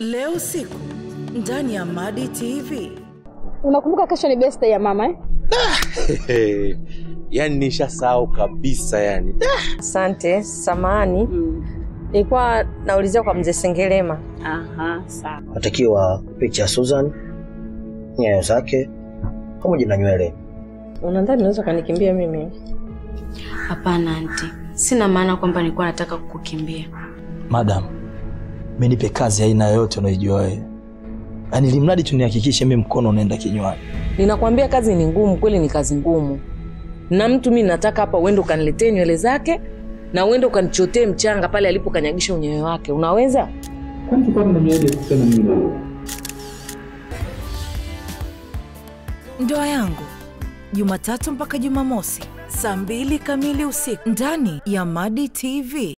Leo siku ndani ya Madi TV. Unakumbuka kesho ni birthday ya mama eh? yani nishasahau kabisa yani. Asante, mm. Nilikuwa naulizia kwa mzee Sengelema. Aha, sawa. natakiwa picha ya Susan, nyayo zake pamoja na nywele. Unadhani unaweza ukanikimbia mimi? Hapana anti, sina maana kwamba nilikuwa nataka kukukimbia. Madam, mi nipe kazi aina yoyote unaijua wewe, yaani limradi tu nihakikishe mimi mkono unaenda kinywani. Ninakwambia kazi ni ngumu, kweli ni kazi ngumu. Na mtu mi nataka hapa uende ukaniletee nywele zake na uende ukanichotee mchanga pale alipokanyagisha unyewe wake. Unaweza? Ndoa yangu Jumatatu mpaka Jumamosi saa mbili kamili usiku ndani ya Madi TV.